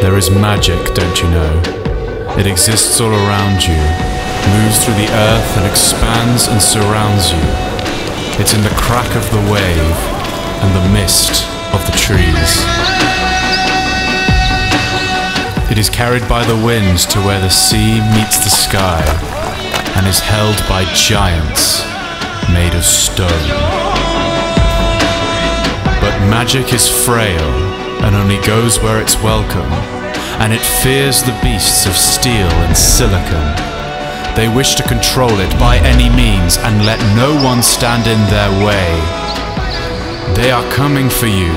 There is magic, don't you know? It exists all around you, moves through the earth and expands and surrounds you. It's in the crack of the wave and the mist of the trees. It is carried by the winds to where the sea meets the sky and is held by giants made of stone. But magic is frail and only goes where it's welcome, and it fears the beasts of steel and silicon. They wish to control it by any means and let no one stand in their way. They are coming for you,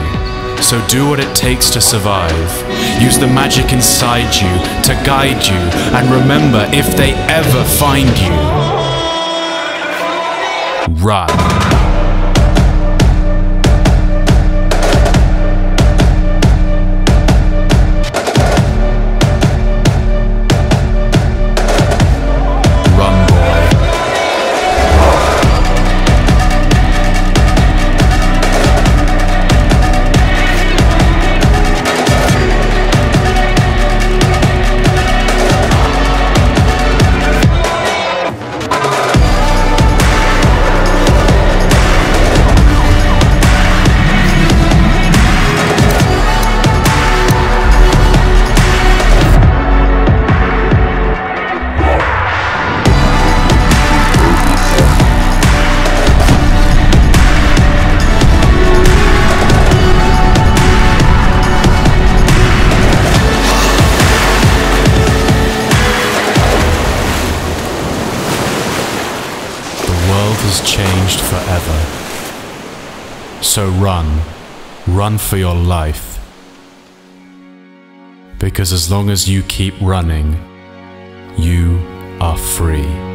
so do what it takes to survive. Use the magic inside you to guide you, and remember if they ever find you, run. World has changed forever. So run. Run for your life. Because as long as you keep running, you are free.